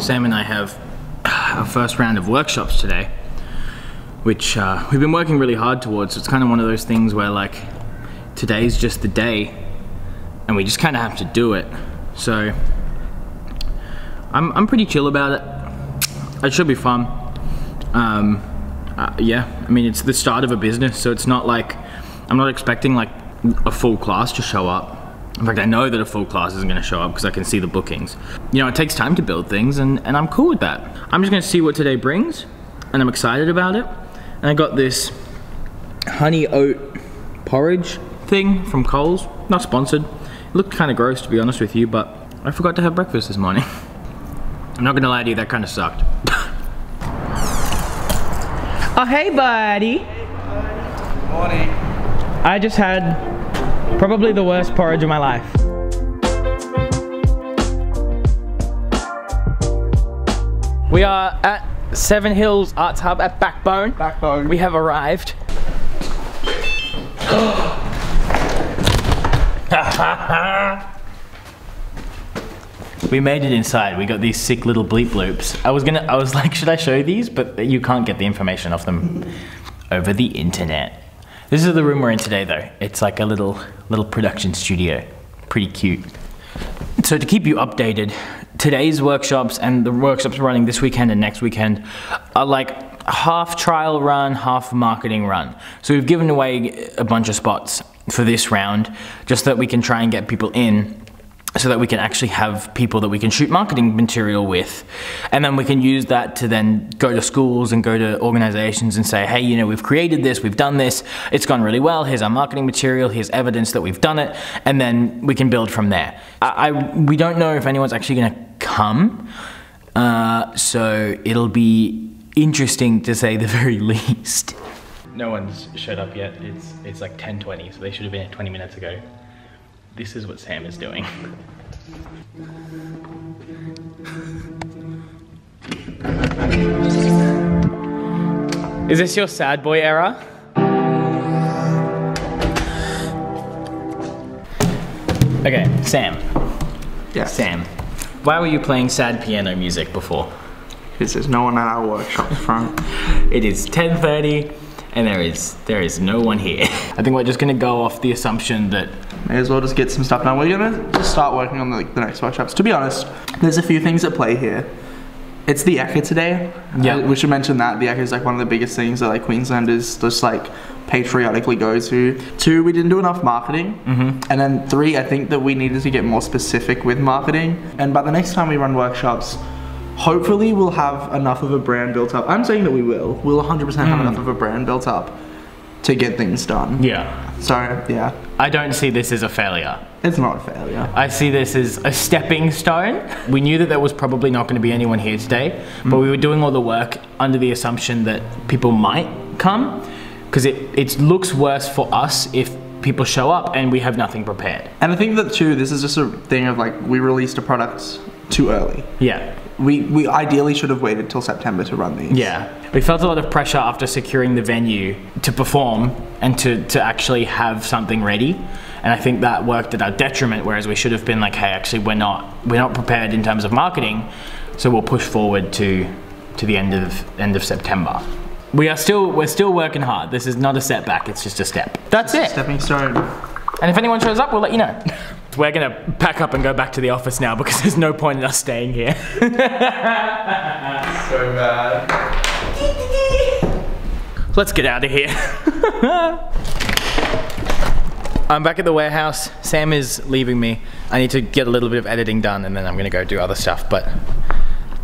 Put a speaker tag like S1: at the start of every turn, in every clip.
S1: Sam and I have our first round of workshops today, which uh, we've been working really hard towards. It's kind of one of those things where like today's just the day and we just kind of have to do it. So I'm, I'm pretty chill about it. It should be fun. Um, uh, yeah, I mean, it's the start of a business, so it's not like, I'm not expecting like a full class to show up. In fact, I know that a full class isn't gonna show up because I can see the bookings. You know, it takes time to build things and, and I'm cool with that. I'm just gonna see what today brings and I'm excited about it. And I got this honey oat porridge thing from Coles, not sponsored. It looked kind of gross to be honest with you, but I forgot to have breakfast this morning. I'm not gonna lie to you, that kind of sucked. oh, hey buddy.
S2: Morning.
S1: I just had probably the worst porridge of my life. We are at Seven Hills Arts Hub at Backbone.
S2: Backbone.
S1: We have arrived. we made it inside. We got these sick little bleep loops. I was gonna, I was like, should I show these? But you can't get the information off them over the internet. This is the room we're in today though. It's like a little, little production studio. Pretty cute. So to keep you updated, today's workshops and the workshops running this weekend and next weekend are like half trial run, half marketing run. So we've given away a bunch of spots for this round just that we can try and get people in so that we can actually have people that we can shoot marketing material with. And then we can use that to then go to schools and go to organizations and say, hey, you know, we've created this, we've done this, it's gone really well, here's our marketing material, here's evidence that we've done it, and then we can build from there. I, I we don't know if anyone's actually gonna come, uh, so it'll be interesting to say the very least. No one's showed up yet. It's it's like 10:20, so they should have been 20 minutes ago. This is what Sam is doing. Is this your sad boy era? Okay, Sam.
S2: Yeah.
S1: Sam. Why were you playing sad piano music before?
S2: Because there's no one at our workshop front.
S1: It is 10:30 and there is there is no one here. I think we're just gonna go off the assumption that
S2: May as well just get some stuff done. We're gonna just start working on the, the next workshops. To be honest, there's a few things at play here. It's the Ekka today.
S1: Yeah.
S2: Uh, we should mention that. The Ekka is like one of the biggest things that like Queenslanders just like patriotically go to. Two, we didn't do enough marketing. Mm-hmm. And then three, I think that we needed to get more specific with marketing. And by the next time we run workshops, hopefully we'll have enough of a brand built up. I'm saying that we will. We'll 100% have enough of a brand built up to get things done.
S1: yeah.
S2: So, yeah,
S1: I don't see this as a failure.
S2: it's not a failure.
S1: I see this as a stepping stone. We knew that there was probably not going to be anyone here today, but mm. we were doing all the work under the assumption that people might come because it, it looks worse for us if people show up and we have nothing prepared.
S2: And I think that too, this is just a thing of like we released a product too early.
S1: Yeah.
S2: We we ideally should have waited till September to run these.
S1: Yeah. We felt a lot of pressure after securing the venue to perform and to, to actually have something ready. And I think that worked at our detriment, whereas we should have been like, hey, actually we're not we're not prepared in terms of marketing, so we'll push forward to to the end of end of September. We are still we're still working hard. This is not a setback, it's just a step. That's it.
S2: Stepping stone.
S1: And if anyone shows up, we'll let you know. We're gonna pack up and go back to the office now because there's no point in us staying here.
S2: So bad.
S1: Let's get out of here. I'm back at the warehouse. Sam is leaving me. I need to get a little bit of editing done and then I'm gonna go do other stuff, but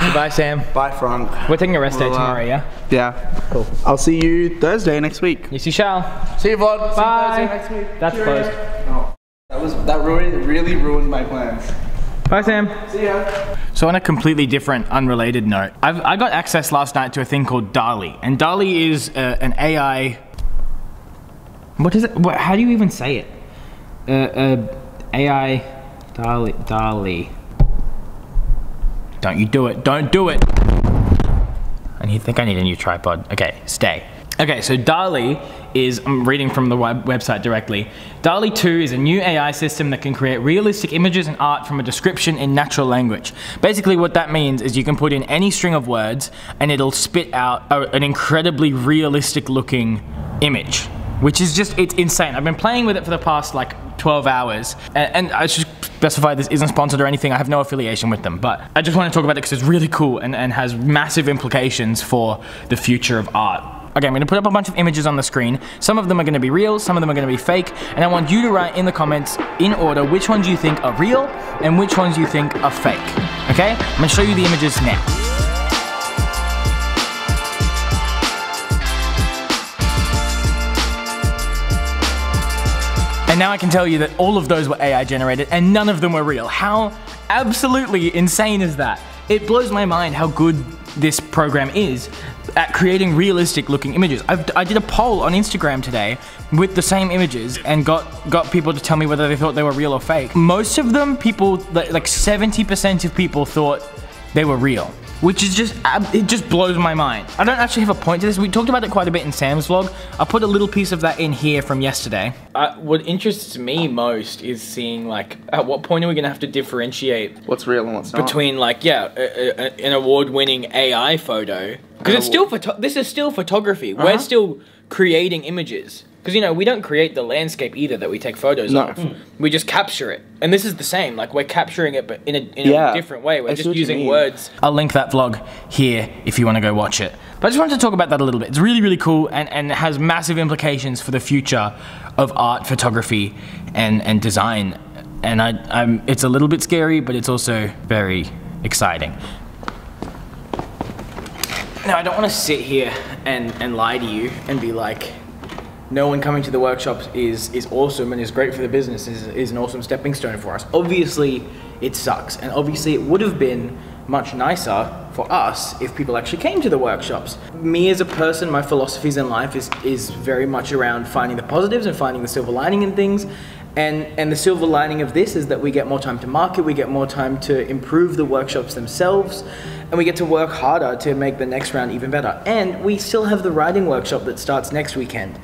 S1: goodbye Sam.
S2: Bye, Frank.
S1: We're taking a rest day
S2: Well, uh,
S1: tomorrow, yeah?
S2: Yeah. Cool. I'll see you Thursday next week.
S1: Yes, you shall.
S2: See you. See
S1: Bye.
S2: you Thursday next week.
S1: That's
S2: Cheerio.
S1: closed.
S2: Oh, was that really really ruined my plans.
S1: Bye Sam.
S2: See ya.
S1: So on a completely different, unrelated note, I've, I got access last night to a thing called DALL-E, and DALL-E is uh, an AI. What is it? What, how do you even say it? Uh, uh, AI DALI DALI. Don't you do it? Don't do it. I need, think I need a new tripod. Okay, stay. Okay, so DALL-E is, I'm reading from the web- website directly. DALL-E 2 is a new AI system that can create realistic images and art from a description in natural language. Basically, what that means is you can put in any string of words and it'll spit out a, an incredibly realistic looking image, which is just, it's insane. I've been playing with it for the past like 12 hours, and, and I should specify this isn't sponsored or anything. I have no affiliation with them, but I just want to talk about it because it's really cool and, and has massive implications for the future of art. Okay, I'm gonna put up a bunch of images on the screen. Some of them are gonna be real, some of them are gonna be fake, and I want you to write in the comments in order which ones you think are real and which ones you think are fake. Okay? I'm gonna show you the images now. And now I can tell you that all of those were AI generated and none of them were real. How absolutely insane is that? It blows my mind how good this program is at creating realistic looking images. I've, I did a poll on Instagram today with the same images and got, got people to tell me whether they thought they were real or fake. Most of them, people, like like 70% of people thought they were real. Which is just, it just blows my mind. I don't actually have a point to this. We talked about it quite a bit in Sam's vlog. I'll put a little piece of that in here from yesterday. Uh, what interests me most is seeing like, at what point are we gonna have to differentiate
S2: What's real and what's not?
S1: between like yeah a, a, an award-winning AI photo because it's still photo- this is still photography. We're
S2: Uh-huh.
S1: still creating images because you know we don't create the landscape either that we take photos
S2: No.
S1: of. Hmm. We just capture it, and this is the same. Like we're capturing it, but in a in
S2: Yeah.
S1: a different way. We're
S2: I
S1: just using words. I'll link that vlog here if you want to go watch it. But I just wanted to talk about that a little bit. It's really really cool and and has massive implications for the future of art, photography, and and design. And I, I'm, it's a little bit scary, but it's also very exciting. Now, I don't want to sit here and, and lie to you and be like, no one coming to the workshops is, is awesome and is great for the business, is, is an awesome stepping stone for us. Obviously, it sucks. And obviously, it would have been much nicer for us if people actually came to the workshops. Me as a person, my philosophies in life is, is very much around finding the positives and finding the silver lining in things. And, and the silver lining of this is that we get more time to market, we get more time to improve the workshops themselves, and we get to work harder to make the next round even better. And we still have the writing workshop that starts next weekend.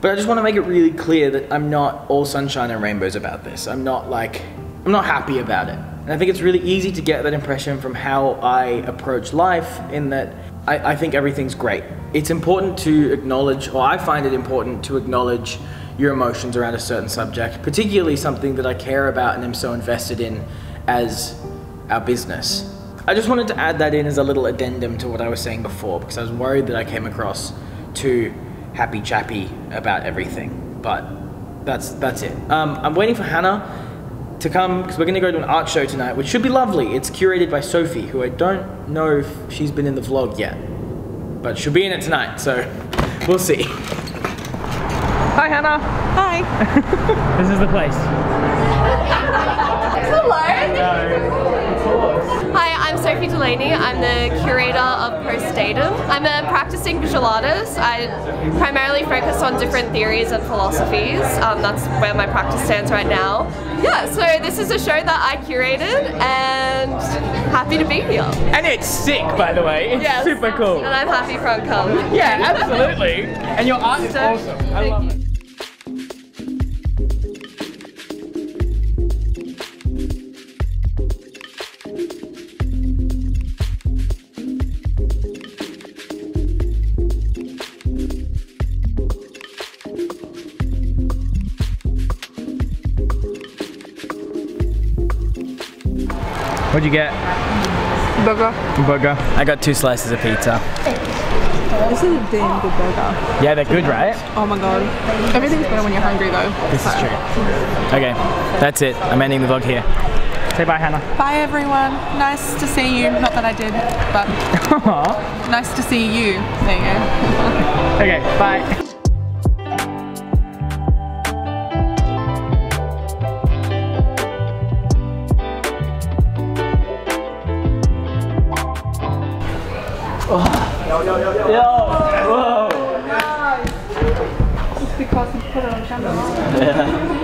S1: But I just want to make it really clear that I'm not all sunshine and rainbows about this. I'm not like, I'm not happy about it. And I think it's really easy to get that impression from how I approach life, in that I, I think everything's great. It's important to acknowledge, or I find it important to acknowledge your emotions around a certain subject, particularly something that I care about and am so invested in as our business. I just wanted to add that in as a little addendum to what I was saying before because I was worried that I came across too happy chappy about everything. But that's that's it. Um, I'm waiting for Hannah to come because we're going to go to an art show tonight, which should be lovely. It's curated by Sophie, who I don't know if she's been in the vlog yet, but she'll be in it tonight. So we'll see. Hi, Hannah.
S3: Hi.
S1: This is the place.
S3: Hi, I'm Sophie Delaney. I'm the curator of Post Datum. I'm a practicing visual artist. I primarily focus on different theories and philosophies. Um, that's where my practice stands right now. Yeah, so this is a show that I curated and happy to be here.
S1: And it's sick, by the way. It's
S3: Yes.
S1: super cool.
S3: And I'm happy from come.
S1: Yeah, absolutely. And your art is
S3: So,
S1: awesome. I love
S3: you.
S1: it. What'd you get?
S4: Burger.
S1: Burger. I got two slices of pizza.
S4: This is a damn good burger.
S1: Yeah, they're good, right?
S4: Oh my god. Everything's better when you're hungry though.
S1: This is true. Okay, that's it. I'm ending the vlog here. Say bye, Hannah.
S4: Bye everyone. Nice to see you. Not that I did, but nice to see you. There you go.
S1: Okay, bye. Yo! Whoa! Nice. Just because he put
S4: it on camera.
S1: Yeah.